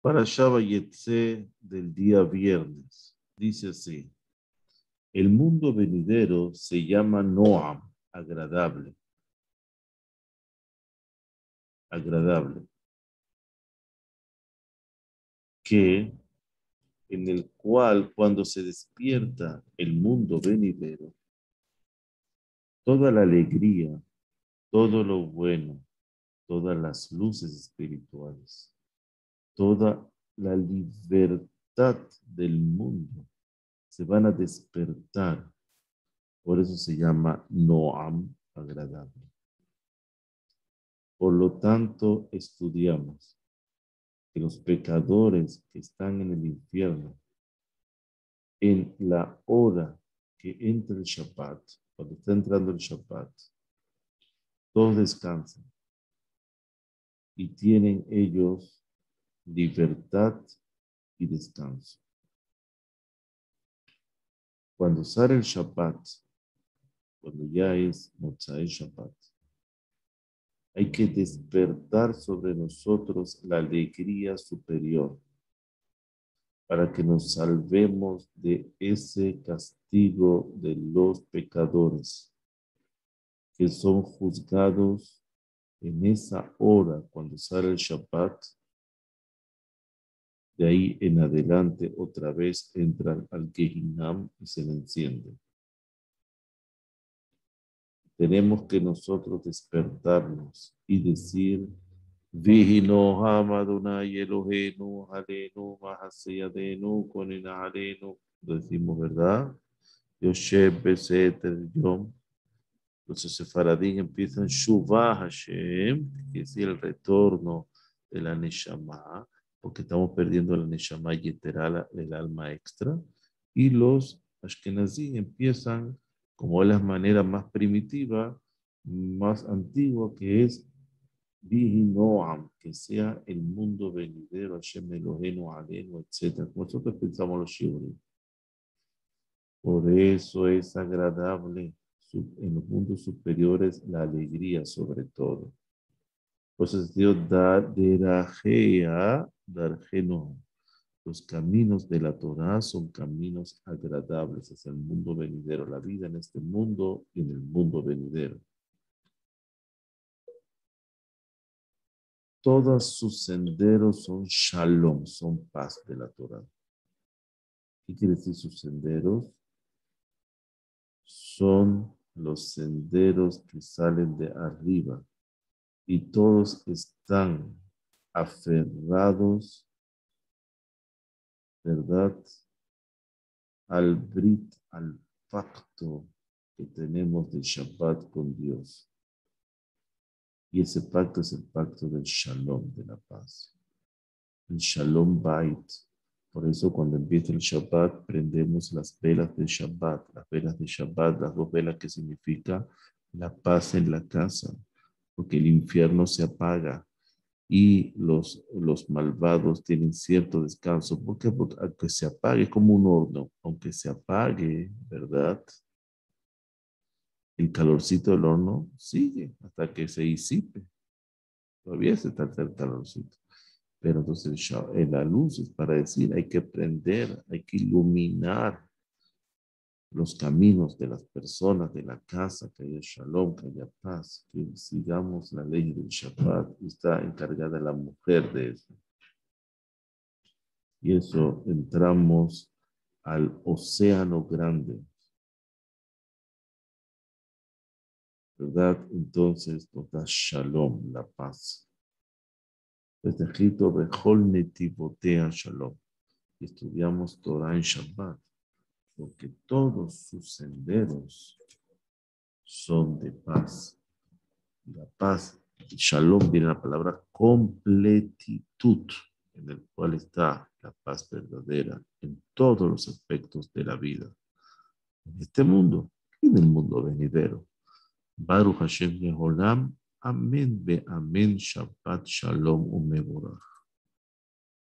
Para Shabbat del día viernes, dice así, el mundo venidero se llama Noam, agradable. Agradable. Que en el cual cuando se despierta el mundo venidero, toda la alegría, todo lo bueno, todas las luces espirituales, toda la libertad del mundo se van a despertar. Por eso se llama Noam, agradable. Por lo tanto, estudiamos que los pecadores que están en el infierno, en la hora que entra el Shabbat, cuando está entrando el Shabbat, todos descansan y tienen ellos libertad y descanso. Cuando sale el Shabbat, cuando ya es Motzai Shabbat, hay que despertar sobre nosotros la alegría superior para que nos salvemos de ese castigo de los pecadores que son juzgados en esa hora cuando sale el Shabbat. De ahí en adelante otra vez entran al Gehinam y se le encienden tenemos que nosotros despertarnos y decir, Vihino Hamadunay Elohenu Halenu Mahaseyadenu Konina Halenu. Decimos, ¿verdad? Yoshe Beseter Yom. Entonces, Sefaradín empiezan Shuvah Hashem, que es el retorno de la Neshama, porque estamos perdiendo la Neshama literal, el alma extra. Y los Ashkenazí empiezan como la manera más primitiva, más antigua, que es Noam, que sea el mundo venidero, Hashem Elohenu, Alenu, etc. Nosotros pensamos los shiurim. Por eso es agradable en los mundos superiores la alegría sobre todo. Pues es Dios da derajea dargeno. Los caminos de la Torah son caminos agradables hacia el mundo venidero, la vida en este mundo y en el mundo venidero. Todos sus senderos son shalom, son paz de la Torah. ¿Qué quiere decir sus senderos? Son los senderos que salen de arriba y todos están aferrados ¿verdad? Al Brit, pacto que tenemos de Shabbat con Dios. Y ese pacto es el pacto del Shalom, de la paz. El Shalom Bait. Por eso cuando empieza el Shabbat, prendemos las velas de Shabbat, las velas de Shabbat, las dos velas que significa la paz en la casa, porque el infierno se apaga, y los, los malvados tienen cierto descanso. ¿Por qué? Porque aunque se apague como un horno, aunque se apague, ¿verdad? El calorcito del horno sigue hasta que se disipe. Todavía se está el calorcito. Pero entonces la luz es para decir, hay que prender, hay que iluminar los caminos de las personas de la casa, que haya shalom, que haya paz, que sigamos la ley del Shabbat. Está encargada la mujer de eso. Y eso entramos al océano grande. ¿Verdad? Entonces nos da shalom, la paz. Está escrito, Bejol netivotea shalom. Estudiamos Torah en Shabbat todos sus senderos son de paz. La paz, shalom viene la palabra completitud, en el cual está la paz verdadera en todos los aspectos de la vida, en este mundo y en el mundo venidero. Baruch Hashem Yeholam, Amén be Amén, Shabbat Shalom Umeborach.